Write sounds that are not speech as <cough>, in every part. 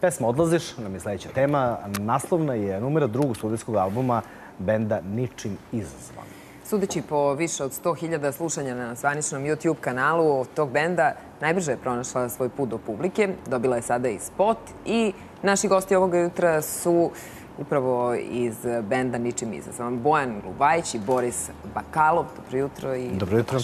Pesma Odlaziš, nam je sljedeća tema. Naslovna je numera drugog studijskog albuma benda Ničim izazvan. Sudeći po više od 100.000 slušanja na zvaničnom YouTube kanalu tog benda, najbrže je pronašla svoj put do publike. Dobila je sada i spot i naši gosti ovoga jutra su upravo iz benda Ničim izazovan. Bojan Lubajić i Boris Bakalov. Dobro jutro. Dobro jutro.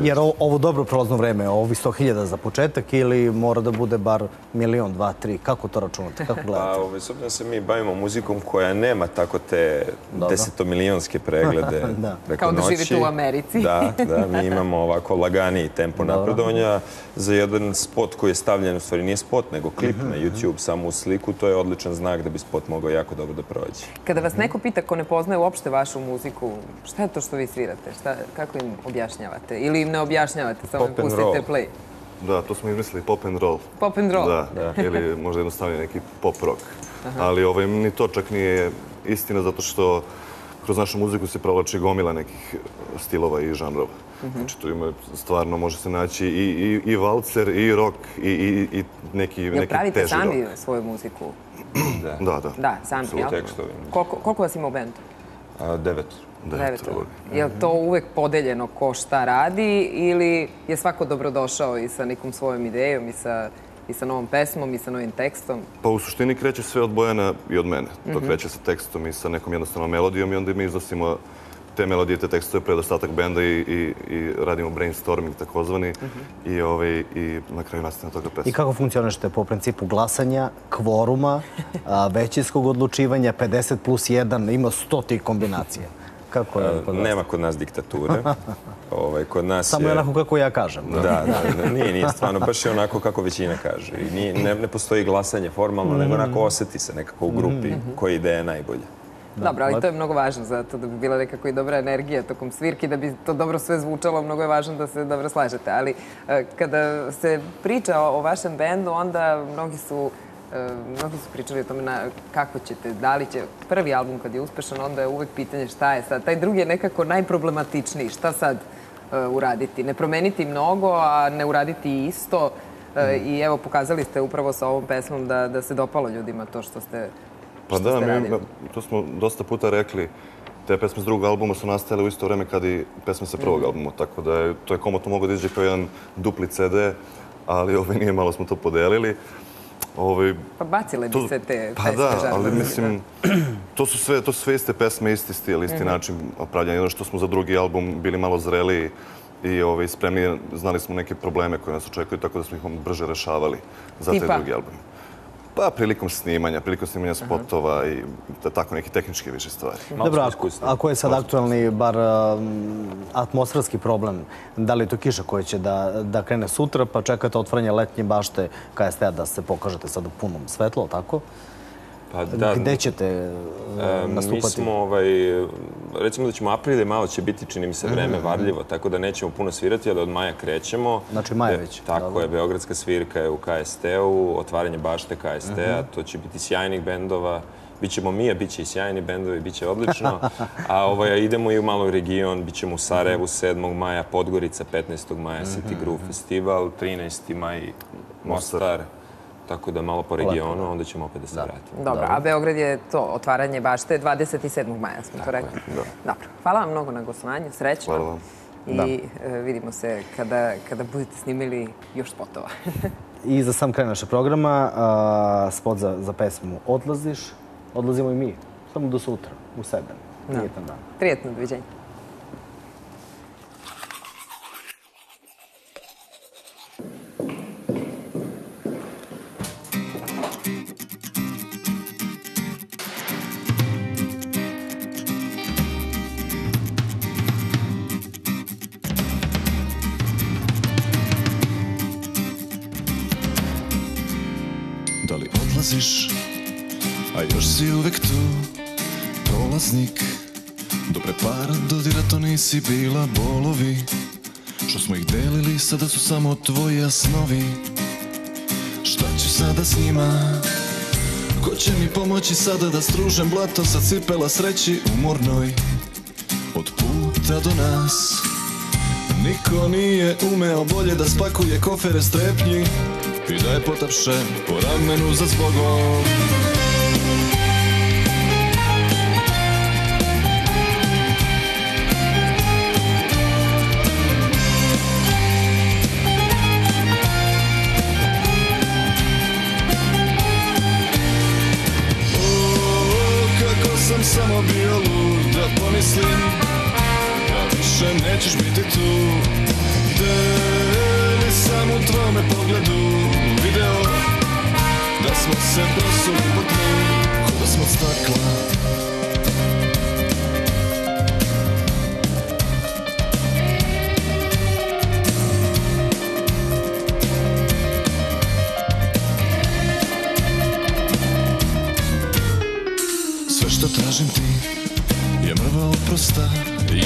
Jer ovo dobro prolazno vreme, ovi 100.000 za početak ili mora da bude bar milion, dva, tri? Kako to računate? Kako gledate? Pa, s obzirom se mi bavimo muzikom koja nema tako te desetomilijonske preglede <laughs> preko noći. Kao da živite u Americi. Da, da. Mi imamo ovako laganiji tempo napredovanja za jedan spot koji je stavljen, u stvari nije spot, nego klip mhm, na mhm. YouTube, samo u sliku. To je odličan znak da bi spot mogao jako dobro da prođe. Kada vas neko pita ko ne poznaje uopšte vašu muziku, šta je to što vi svirate? Šta, kako im objašnjavate? Ili im ne objašnjavate, samo im pustite play? Da, to smo izmislili pop and roll. Pop and roll? Da, da. <laughs> ili možda jednostavno neki pop rock. Ali ovaj, ni to čak nije istina zato što kroz našu muziku se provlači gomila nekih stilova i žanrova. Mhm. Znači, tu ima stvarno, može se naći i, i, i valcer, i rock, i, i, i neki, neki teži rock. Jel pravite sami svoju muziku? Da, da. Da, da sami, jel? Koliko, koliko vas ima u bendu? Devet. Devet. Je li to uvek podeljeno ko šta radi ili je svako dobrodošao i sa nekom svojom idejom i sa i sa novom pesmom i sa novim tekstom? Pa u suštini kreće sve od Bojana i od mene. To mhm. kreće sa tekstom i sa nekom jednostavnom melodijom i onda mi iznosimo te melodije, te tekstove pred ostatak benda i, i, i radimo brainstorming takozvani uh i, ovaj, i na kraju nastane toga pesma. I kako funkcionište po principu glasanja, kvoruma, <laughs> većinskog odlučivanja, 50 plus 1, ima 100 tih kombinacija? Kako je kod Nema kod nas diktature. <laughs> ovaj, kod nas Samo je onako kako ja kažem. Da, da, nije, nije stvarno, baš je onako kako većina kaže. I nije, ne, ne postoji glasanje formalno, nego onako osjeti se nekako u grupi mm koja ideja je najbolja. Dobro, ali to je mnogo važno zato da bi bila nekako i dobra energija tokom svirki, da bi to dobro sve zvučalo, mnogo je važno da se dobro slažete. Ali e, kada se priča o vašem bendu, onda mnogi su e, mnogi su pričali o tome na kako ćete, da li će prvi album kad je uspešan, onda je uvek pitanje šta je sad. Taj drugi je nekako najproblematičniji. Šta sad e, uraditi? Ne promeniti mnogo, a ne uraditi isto. I evo, pokazali ste upravo sa ovom pesmom da, da se dopalo ljudima to što ste Pa da, mi, to smo dosta puta rekli. Te pesme s drugog albuma su nastajale u isto vreme kad i pesme sa prvog mhm. albuma, tako da je, to je komotno mogo da iđe kao jedan dupli CD, ali ovaj, nije malo smo to podelili. Ovaj, pa bacile bi se te pa pesme da, ali mislim, to su sve, to su sve iste pesme, isti stil, isti mhm. način opravljanja. Jedno što smo za drugi album bili malo zreliji i ovaj, spremni, znali smo neke probleme koje nas očekuju, tako da smo ih brže rešavali za te drugi album. Pa, prilikom snimanja, prilikom snimanja spotova i tako neki tehnički više stvari. Dobro, ako je sad aktualni bar um, atmosferski problem, da li je to kiša koja će da krene sutra, pa čekate otvaranje letnje bašte KST-a da se pokažete sad u punom svetlu, tako? Pa da, Gde ćete nastupati? Mi smo, ovaj, recimo da ćemo april malo će biti, čini mi se, vreme mhm. varljivo, tako da nećemo puno svirati, ali od maja krećemo. Znači maja već? Tako je, Beogradska svirka je u KST-u, otvaranje bašte KST-a, mhm. to će biti sjajnih bendova. Bićemo mi, a bit će i sjajni bendovi, bit će odlično. <laughs> A ovaj, idemo i u maloj region, bit ćemo u Sarajevu 7. maja, Podgorica 15. maja, City mhm, Groove Festival, 13. maj, Mostar tako da malo po regionu, onda ćemo opet da se vratimo. Dobro, a Beograd je to, otvaranje bašte 27. maja, smo to rekli. Dobro, hvala vam mnogo na gostovanju, srećno. Hvala vam. I e, vidimo se kada, kada budete snimili još spotova. <laughs> I za sam kraj naše programa, spot za, za pesmu Odlaziš, odlazimo i mi, samo do sutra, u 7. Prijetan dan. Prijetno, doviđenje. Odlaziš A još si uvek tu. Prolaznik Do prepara dodira to nisi bila bolovi. Što smo ih delili sada su samo tvoji snovi. Šta ću sada s njima? Ko će mi pomoći sada da stružem blato Sa cipela sreći umornoj? Od puta do nas Niko nije umeo bolje da spakuje kofere strepnji i da je potapše po ramenu za zbogom. Samo bio lud da pomislim da više nećeš biti tu Da sam pogledu video Da smo se prosuli po tlu Ko smo stakla. Sve što tražim ti je mrva oprosta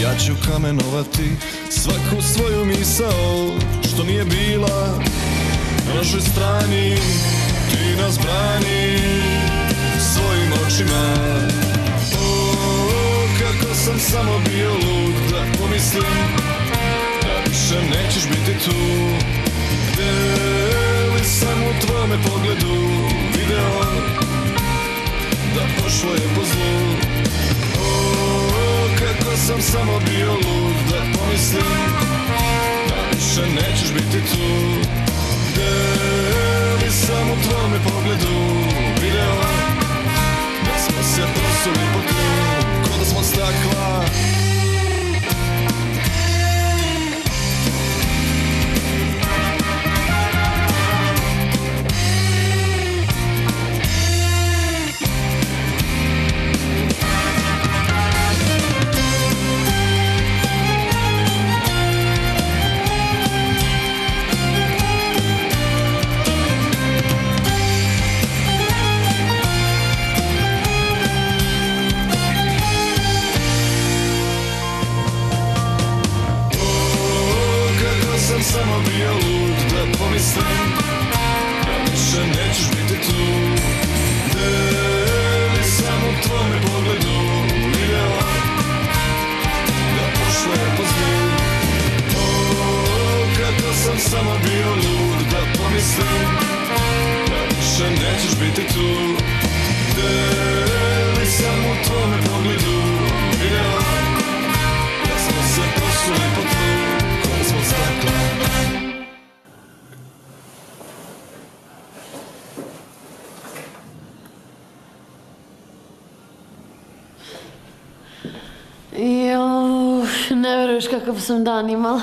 Ja ću kamenovati svaku svoju misao. Što nije bila na našoj strani Ti nas brani svojim očima. O, kako sam samo bio lud da pomislim Da više nećeš biti tu. Gde li sam u tvome pogledu video da pošlo je po zlu. O, kako sam samo bio lud da pomislim tvome sam samo bio lud da pomislim Da više nećeš biti tu. Gde li sam u tvome pogledu vidjela Da pošle po zlu O, kako sam samo bio lud da pomislim Da više nećeš biti tu. Gde li sam u tvome pogledu vidjela Da smo se prosuli po ne veruješ kakav sam dan imala.